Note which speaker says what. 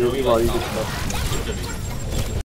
Speaker 1: 여기가 아, 이거